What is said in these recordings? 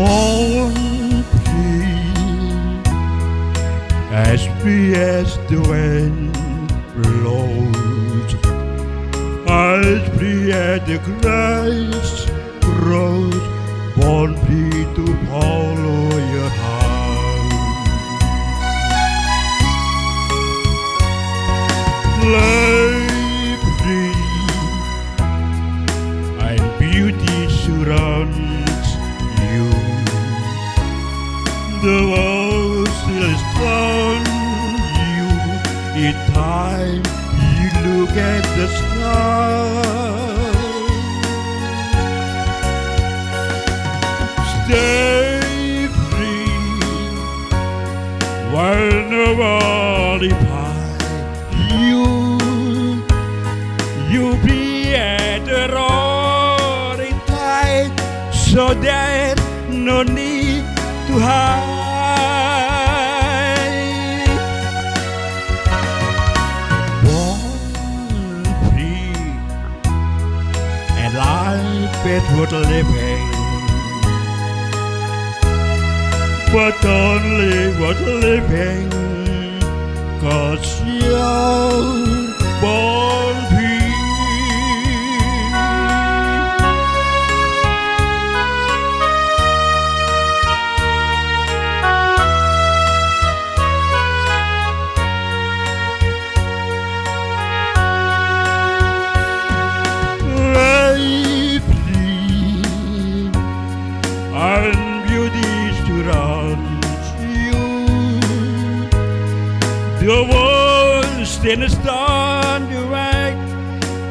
warmth Aspy as the wind blows. I'd be the grass grows, Born free to follow your The world still stuns you each time you look at the sky. Stay free while nobody finds you. You be at the roaring tide, so there's no need to hide. Born free, and life is worth living, but only worth living, cause you're The world stands on the right,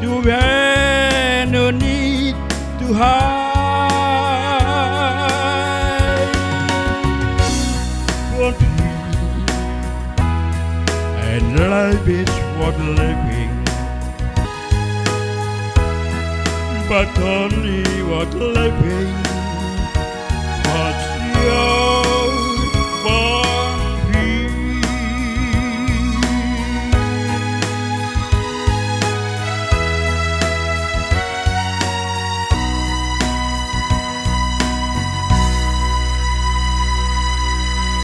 to where no need to hide. Born free, and life is worth living. but only what living. But you're